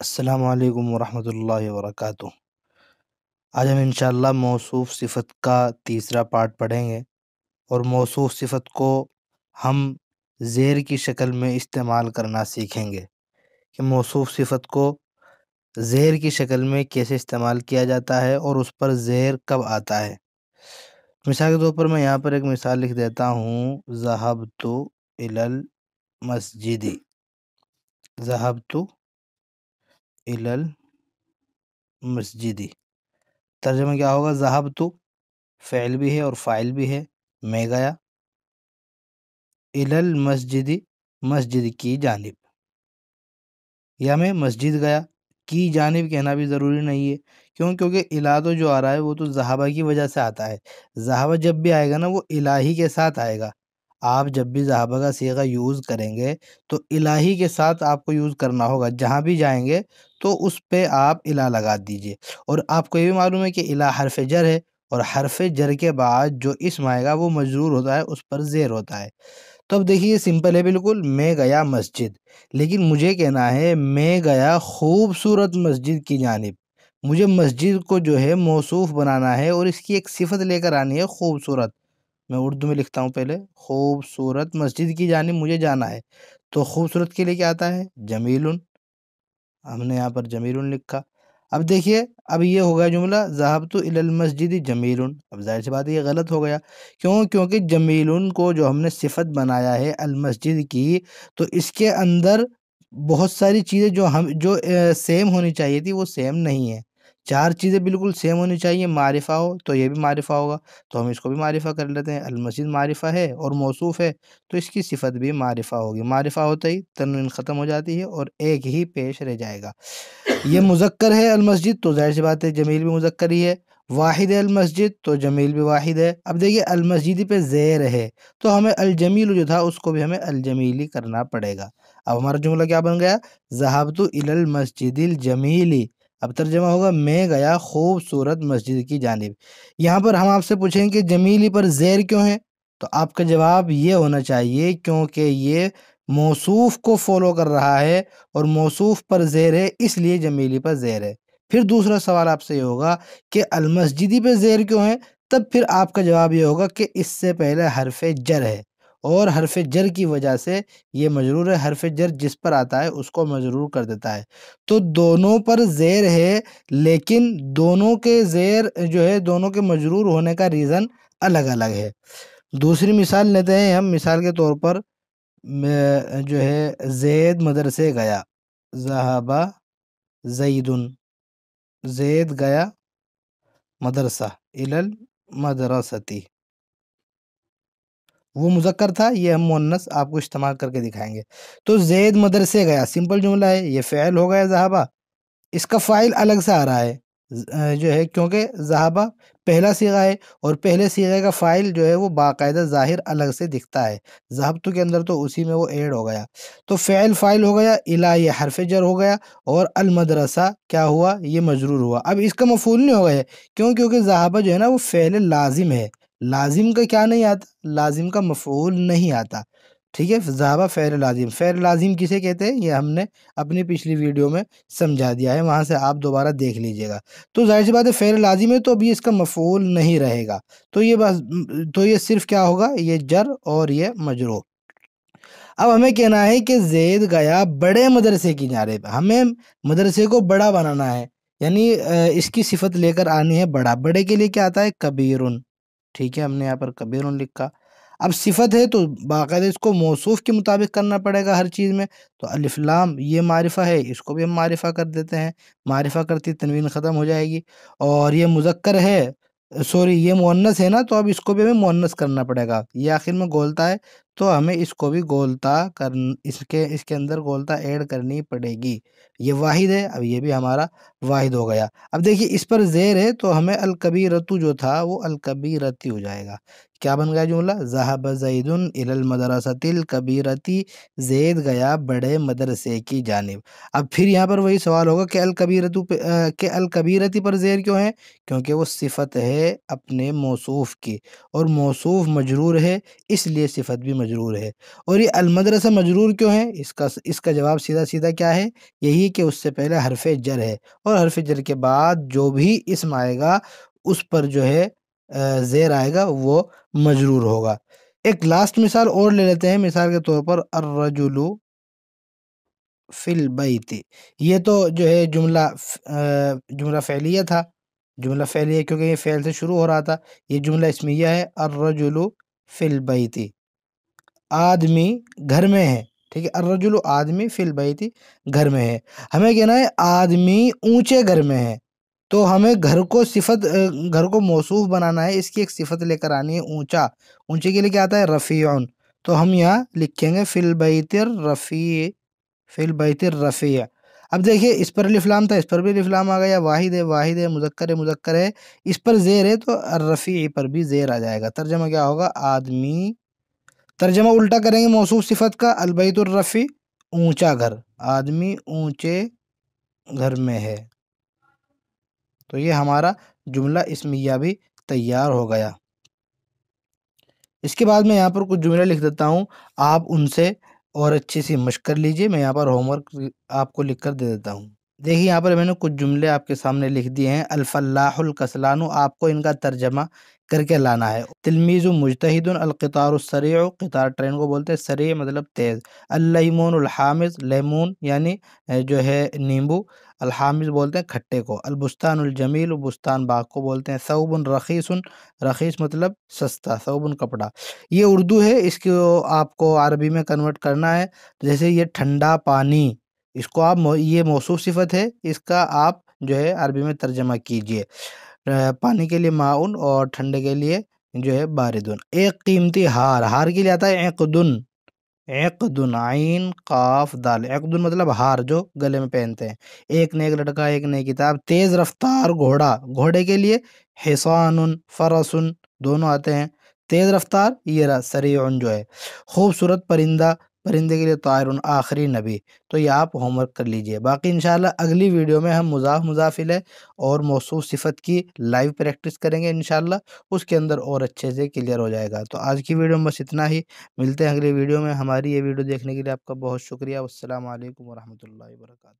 अस्सलामुअलैकुम वरहमतुल्लाहि वबरकातुह आज हम इंशाअल्लाह मौसूफ़ सिफ़त का तीसरा पार्ट पढ़ेंगे और मौसूफ़ सिफ़त को हम ज़ेर की शक्ल में इस्तेमाल करना सीखेंगे कि मौसूफ़ सिफ़त को ज़ेर की शक्ल में कैसे इस्तेमाल किया जाता है और उस पर ज़ेर कब आता है। मिसाल के तौर पर मैं यहाँ पर एक मिसाल लिख देता हूँ। ज़हबतु इलल मस्जिदी। ज़हबतु इलल मस्जिदी। तर्जमा क्या होगा? जहाब तो फ़ैल भी है और फ़ाइल भी है, मैं गया। इलल मस्जिदी, मस्जिद की जानब। या मैं मस्जिद गया। की जानब कहना भी ज़रूरी नहीं है। क्यों? क्योंकि इला तो जो आ रहा है, वो तो जहाबा की वजह से आता है। जहाबा जब भी आएगा ना, वो इलाही के साथ आएगा। आप जब भी जहाबा का सीगा यूज़ करेंगे तो इलाही के साथ आपको यूज़ करना होगा। जहाँ भी जाएँगे तो उस पर आप इला लगा दीजिए। और आपको ये भी मालूम है कि इला हरफ जर है और हरफ जर के बाद जो इसम आएगा वो मजरूर होता है, उस पर ज़ेर होता है। तो अब देखिए सिंपल है बिल्कुल, मैं गया मस्जिद। लेकिन मुझे कहना है, मैं गया खूबसूरत मस्जिद की जानब। मुझे मस्जिद को जो है मौसूफ़ बनाना है और इसकी एक सिफत लेकर आनी है खूबसूरत। मैं उर्दू में लिखता हूँ पहले, खूबसूरत मस्जिद की जानब मुझे जाना है। तो खूबसूरत के लिए क्या आता है? जमील हमने यहाँ पर जमील लिखा। अब देखिए, अब ये हो गया जुमला जहाब तो मस्जिद जमील अब ज़ाहिर सी बात ये गलत हो गया। क्यों? क्योंकि जमील को जो हमने सिफत बनाया है अलमस्जिद की तो इसके अंदर बहुत सारी चीज़ें जो हम, जो सेम होनी चाहिए थी, वो सेम नहीं है। चार चीज़ें बिल्कुल सेम होनी चाहिए, मारिफा हो तो ये भी मारिफा होगा तो हम इसको भी मारिफा कर लेते हैं। अलमस्जिद मारिफा है और मौसूफ़ है तो इसकी सिफत भी मारिफा होगी। मारिफा होते ही तनवीन ख़त्म हो जाती है और एक ही पेश रह जाएगा। ये मुजक्कर है अलमस्जिद तो ज़ाहिर सी बात है जमील भी मुजक्कर ही है। वाहिद अलमस्जिद तो जमील भी वाहिद है। अब देखिए अलमस्जिद पे ज़ेर है तो हमें अलजमील जो था उसको भी हमें अलजमील करना पड़ेगा। अब हमारा जुमला क्या बन गया? जहाब इलल मस्जिद जमीली। अब तर्जमा होगा, मैं गया खूबसूरत मस्जिद की जानब। यहाँ पर हम आपसे पूछेंगे कि जमीली पर ज़ेर क्यों है? तो आपका जवाब ये होना चाहिए, क्योंकि ये मौसूफ़ को फॉलो कर रहा है और मौसूफ़ पर ज़ेर है, इसलिए जमीली पर ज़ेर है। फिर दूसरा सवाल आपसे ये होगा कि अलमस्जिदी पर ज़ेर क्यों है? तब फिर आपका जवाब ये होगा कि इससे पहले हरफ जर है। और हरफ जर की वजह से ये मजरूर है हरफ जर जिस पर आता है उसको मजरूर कर देता है। तो दोनों पर ज़ेर है, लेकिन दोनों के ज़ेर जो है, दोनों के मजरूर होने का रीज़न अलग अलग है। दूसरी मिसाल लेते हैं हम, मिसाल के तौर पर जो है, जैद मदरसे गया, जहाबा जईदुन जैद गया मदरसा, इलल मदरसती। वो मुजक्कर था, ये हम मुन्नस आपको इस्तेमाल करके दिखाएँगे। तो जैद मदरसे गया, सिंपल जुमला है, ये फ़ैल हो गया जहाबा। इसका फ़ाइल अलग से आ रहा है, जो है क्योंकि जहाबा पहला सीगा है और पहले सीगे का फ़ाइल जो है वो बाकायदा ज़ाहिर अलग से दिखता है। जहाबतु के अंदर तो उसी में वो ऐड हो गया। तो फ़ैल फ़ाइल हो गया इला ये हरफ जर हो गया और अलमदरसा क्या हुआ, ये मजरूर हुआ। अब इसका मफूल नहीं हो गया क्यों? क्योंकि जहाबा जो है ना वो फ़ैल लाजिम है। लाजिम का क्या नहीं आता? लाजिम का मफूल नहीं आता। ठीक है ज़ाबा फ़ैर लाजिम। फ़ैर लाजिम किसे कहते हैं? ये हमने अपनी पिछली वीडियो में समझा दिया है, वहाँ से आप दोबारा देख लीजिएगा। तो ज़ाहिर सी बात है, फ़ैर लाजिम है तो अभी इसका मफूल नहीं रहेगा। तो ये बस तो ये सिर्फ़ क्या होगा? ये जर और ये मजरू अब हमें कहना है कि जैद गया बड़े मदरसे की जानेब। हमें मदरसे को बड़ा बनाना है। यानी इसकी सिफत लेकर आनी है बड़ा। बड़े के लिए क्या आता है? कबीरुन। ठीक है, हमने यहाँ पर कबीर लिखा। अब सिफत है तो बाकायदा इसको मौसूफ़ के मुताबिक करना पड़ेगा हर चीज़ में। तो अलिफ्लाम ये मारिफा है, इसको भी हम मारिफा कर देते हैं। मारिफा करती तनवीन ख़त्म हो जाएगी। और ये मुजक्कर है, सॉरी, ये मुन्नस है ना तो अब इसको भी हमें मुन्नस करना पड़ेगा। ये आखिर में गोलता है तो हमें इसको भी गोलता कर इसके इसके अंदर गोलता ऐड करनी पड़ेगी। ये वाहिद है, अब ये भी हमारा वाहिद हो गया। अब देखिए, इस पर ज़ेर है तो हमें अलकबीरतु जो था, वो अलकबीरती हो जाएगा। क्या बन गया जुमला? जहाब जैदुन मदरसतिल कबीरती, जैद गया बड़े मदरसे की जानब। अब फिर यहाँ पर वही सवाल होगा कि अलकबीरतु के अलकबीरती पर ज़ेर क्यों है? क्योंकि वो सिफत है अपने मौसूफ़ की, और मौसूफ़ मजरूर है, इसलिए सिफत भी मजरूर है। और ये अलमदरसा मजरूर क्यों है? इसका इसका जवाब सीधा सीधा क्या है? यही कि उससे पहले हरफ जर है और हरफ जर के बाद जो भी इसम आएगा, उस पर जो है ज़ेर आएगा, वो मजरूर होगा। एक लास्ट मिसाल और ले लेते हैं। मिसाल के तौर पर अर्रजुलु फिल बैती। ये तो जो है जुमला जुमला फ़ैलिया था। जुमला फ़ैलिया क्योंकि ये फ़ैल से शुरू हो रहा था। ये जुमला इसमिया है। अर्रजुलु फिल बैती। आदमी घर में है, ठीक है? अर्रजुल आदमी फिल बैती घर में है। हमें कहना है, आदमी ऊँचे घर में है तो हमें घर को सिफत घर को मौसूफ बनाना है, इसकी एक सिफत लेकर आनी है ऊँचा। ऊँचे के लिए क्या आता है? रफ़ीउन तो हम यहाँ लिखेंगे, फिल बैतर रफ़ी, फिल बैतर रफ़ी अब देखिए, इस पर लिफलाम था, इस पर भी लिफलाम आ गया। वाहिद है वाहिद है, मुजक्कर है मुजक्कर है। इस पर जेर है तो रफ़ी पर भी जेर आ जाएगा। तर्जमा क्या होगा? आदमी तर्जमा उल्टा करेंगे मौसू सिफत का अलबैतुलरफ़ी ऊँचा घर। आदमी ऊँचे घर में है। तो ये हमारा जुमला इसमिया भी तैयार हो गया। इसके बाद मैं यहाँ पर कुछ जुमले लिख देता हूँ। आप उनसे और अच्छी सी मश्क कर लीजिए। मैं यहाँ पर होमवर्क आपको लिख कर दे देता हूँ। देखिए, यहाँ पर मैंने कुछ जुमले आपके सामने लिख दिए हैं। अल्फ़ल्लाहुल आपको इनका तर्जमा करके लाना है। तिलमीज़ मुजतहिदन अलक़तारसरी क़तार ट्रेन को बोलते हैं सरी मतलब तेज़। अल्लमून हामिज़, लेमून यानी जो है नींबू, अलहामिज़ बोलते हैं खट्टे को। अलबुस्तानजमील बुस्तान बाग को बोलते हैं, सऊबन रखीसन, रखीस मतलब सस्ता, सऊबन कपड़ा। ये उर्दू है, इसको आपको अरबी में कन्वर्ट करना है, जैसे ये ठंडा पानी। इसको आप ये मौसू सिफत है, इसका आप जो है अरबी में तर्जमा कीजिए। पानी के लिए माउन और ठंडे के लिए जो है बारिदुन। एक कीमती हार हार के लिए आता है एकदुन एकदुन आइन, काफ, दाल। एकदुन मतलब हार जो गले में पहनते हैं। एक ने एक लड़का एक ने किताब, तेज रफ्तार घोड़ा। घोड़े के लिए हिसानुन, फरसुन, दोनों आते हैं। तेज रफ्तार, ये सरीउन जो है। खूबसूरत परिंदा परिंदे के लिए तायरुन आखिरी नबी। तो ये आप होमवर्क कर लीजिए। बाकी इंशाल्लाह अगली वीडियो में हम मुजाफ मुजाफिल है और मौसू सिफत की लाइव प्रैक्टिस करेंगे इंशाल्लाह। उसके अंदर और अच्छे से क्लियर हो जाएगा। तो आज की वीडियो में बस इतना ही। मिलते हैं अगली वीडियो में। हमारी ये वीडियो देखने के लिए आपका बहुत शुक्रिया। असल वरहमल वर्का